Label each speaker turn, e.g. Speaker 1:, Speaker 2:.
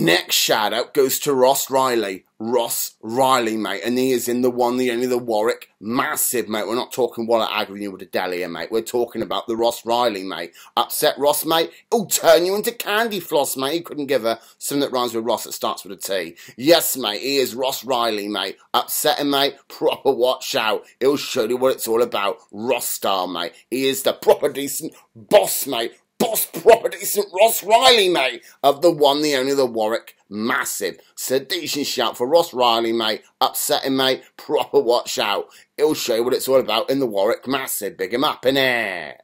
Speaker 1: Next shout out goes to Ross Reilly. Ross Reilly, mate, and he is in the one, the only, the Warwick. Massive, mate. We're not talking Wallet Agnew with a Delia, mate. We're talking about the Ross Reilly, mate. Upset Ross, mate. He'll turn you into candy floss, mate. He couldn't give her something that rhymes with Ross that starts with a T. Yes, mate, he is Ross Reilly, mate. Upset him, mate. Proper watch out. He'll show you what it's all about. Ross style, mate. He is the proper decent boss, mate boss property St Ross Reilly, mate, of the one, the only, the Warwick. Massive. Sedition shout for Ross Reilly, mate. Upsetting, mate. Proper watch out. He'll show you what it's all about in the Warwick. Massive. Big him up in it.